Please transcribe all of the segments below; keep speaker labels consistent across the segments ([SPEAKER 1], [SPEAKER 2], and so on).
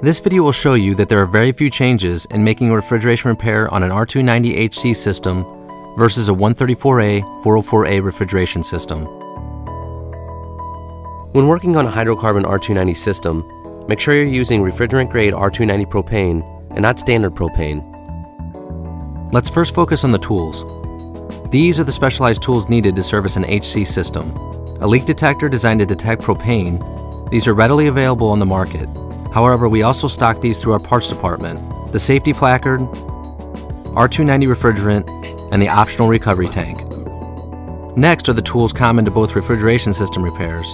[SPEAKER 1] This video will show you that there are very few changes in making a refrigeration repair on an R290HC system versus a 134A 404A refrigeration system.
[SPEAKER 2] When working on a hydrocarbon R290 system, make sure you're using refrigerant grade R290 propane and not standard propane.
[SPEAKER 1] Let's first focus on the tools. These are the specialized tools needed to service an HC system. A leak detector designed to detect propane. These are readily available on the market. However, we also stock these through our parts department. The safety placard, R290 refrigerant, and the optional recovery tank. Next are the tools common to both refrigeration system repairs.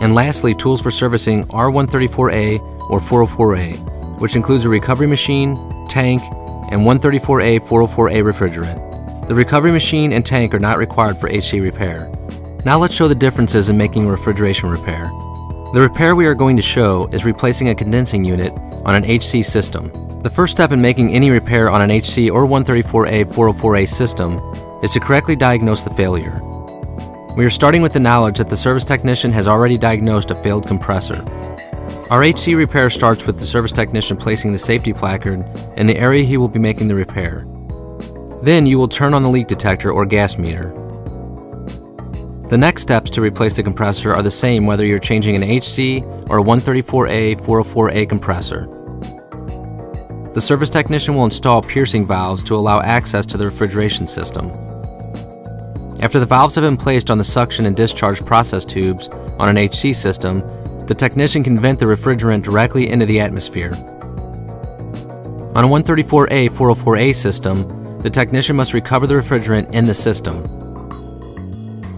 [SPEAKER 1] And lastly, tools for servicing R134A or 404A, which includes a recovery machine, tank, and 134A 404A refrigerant. The recovery machine and tank are not required for HC repair. Now let's show the differences in making refrigeration repair. The repair we are going to show is replacing a condensing unit on an HC system. The first step in making any repair on an HC or 134A 404A system is to correctly diagnose the failure. We are starting with the knowledge that the service technician has already diagnosed a failed compressor. Our HC repair starts with the service technician placing the safety placard in the area he will be making the repair. Then you will turn on the leak detector or gas meter. The next steps to replace the compressor are the same whether you're changing an HC or a 134A 404A compressor. The service technician will install piercing valves to allow access to the refrigeration system. After the valves have been placed on the suction and discharge process tubes on an HC system, the technician can vent the refrigerant directly into the atmosphere. On a 134A 404A system, the technician must recover the refrigerant in the system.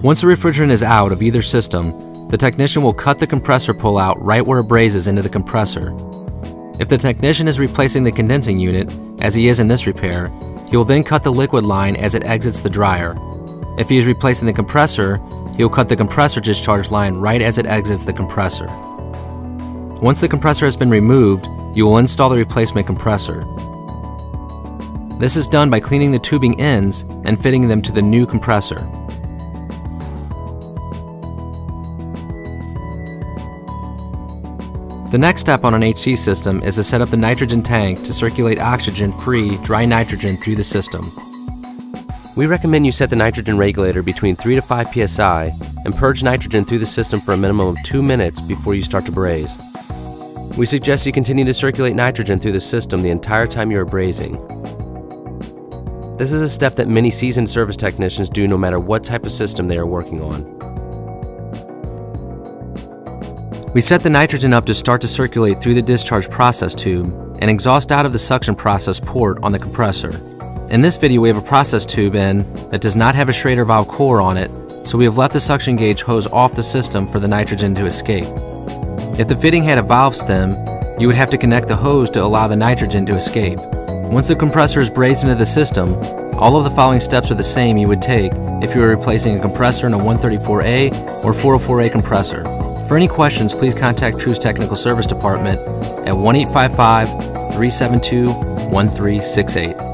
[SPEAKER 1] Once the refrigerant is out of either system, the technician will cut the compressor pull out right where it brazes into the compressor. If the technician is replacing the condensing unit, as he is in this repair, he will then cut the liquid line as it exits the dryer. If he is replacing the compressor, he will cut the compressor discharge line right as it exits the compressor. Once the compressor has been removed, you will install the replacement compressor. This is done by cleaning the tubing ends and fitting them to the new compressor. The next step on an HC system is to set up the nitrogen tank to circulate oxygen-free dry nitrogen through the system.
[SPEAKER 2] We recommend you set the nitrogen regulator between 3 to 5 psi and purge nitrogen through the system for a minimum of 2 minutes before you start to braze. We suggest you continue to circulate nitrogen through the system the entire time you are brazing. This is a step that many seasoned service technicians do no matter what type of system they are working on.
[SPEAKER 1] We set the nitrogen up to start to circulate through the discharge process tube and exhaust out of the suction process port on the compressor. In this video we have a process tube in that does not have a Schrader valve core on it, so we have left the suction gauge hose off the system for the nitrogen to escape. If the fitting had a valve stem, you would have to connect the hose to allow the nitrogen to escape. Once the compressor is brazed into the system, all of the following steps are the same you would take if you were replacing a compressor in a 134A or 404A compressor. For any questions, please contact True's Technical Service Department at 1 855 372 1368.